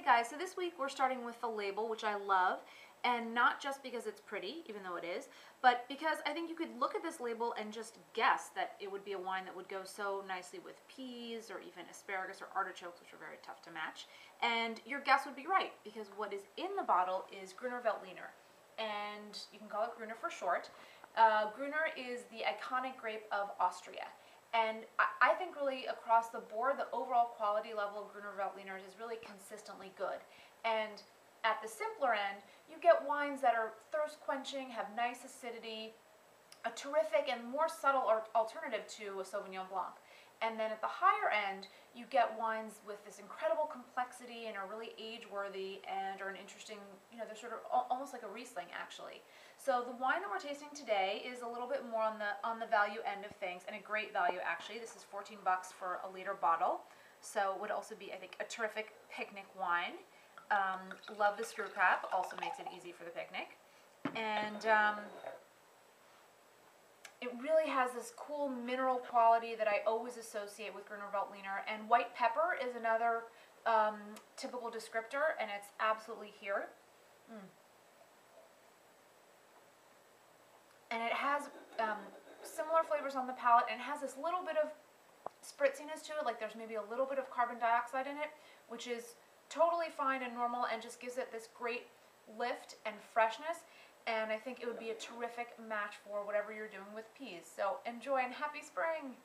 Hey guys, so this week we're starting with the label, which I love, and not just because it's pretty, even though it is, but because I think you could look at this label and just guess that it would be a wine that would go so nicely with peas or even asparagus or artichokes, which are very tough to match. And your guess would be right, because what is in the bottle is Gruner Veltliner, and you can call it Gruner for short. Uh, Gruner is the iconic grape of Austria. And I, think really across the board, the overall quality level of Gruner Veltliners is really consistently good. And at the simpler end, you get wines that are thirst quenching, have nice acidity, a terrific and more subtle alternative to a Sauvignon Blanc. And then at the higher end, you get wines with this incredible complexity and are really age-worthy and are an interesting, you know, they're sort of almost like a Riesling actually. So the wine that we're tasting today is a little bit more on the on the value end of things and a great value actually. This is 14 bucks for a liter bottle. So it would also be, I think, a terrific picnic wine. Um, love the screw cap, also makes it easy for the picnic. And um, it really has this cool mineral quality that I always associate with Gruner Veltliner. And white pepper is another um, typical descriptor, and it's absolutely here. Mm. And it has um, similar flavors on the palate, and it has this little bit of spritziness to it, like there's maybe a little bit of carbon dioxide in it, which is totally fine and normal and just gives it this great lift and freshness and I think it would be a terrific match for whatever you're doing with peas. So enjoy and happy spring!